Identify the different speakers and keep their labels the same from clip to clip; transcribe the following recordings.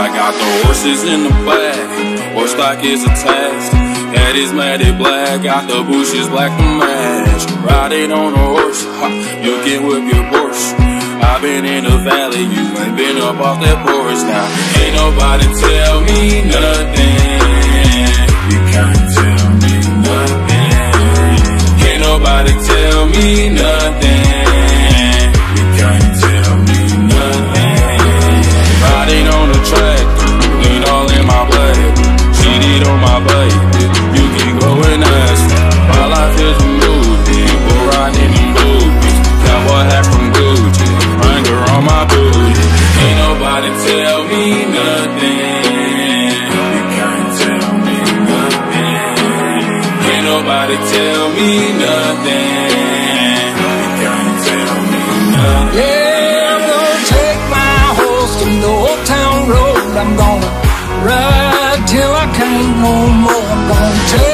Speaker 1: I got the horses in the back, horse stock is attached. Head is matted black, got the bushes black to match. Riding on a horse, you can whip your horse. I've been in the valley, you ain't been up off that porch now. Ain't nobody tell me nothing. You can't On my baby. You can go and ask. My life is a movie, we're riding in movies. Cowboy hat from Gucci, Wrangler on my booty. Ain't nobody tell me nothing. You can't tell me nothing. Can't nobody tell me nothing. You can't tell me nothing.
Speaker 2: Yeah, I'm gonna take my horse to the old town road. I'm gonna ride no more. Gonna take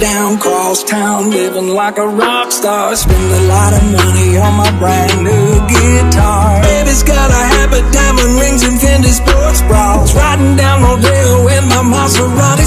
Speaker 2: down, cross town, living like a rock star. Spend a lot of money on my brand new guitar. Baby's got a habit, diamond rings, and Fendi sports bras. Riding down Rodeo in my Maserati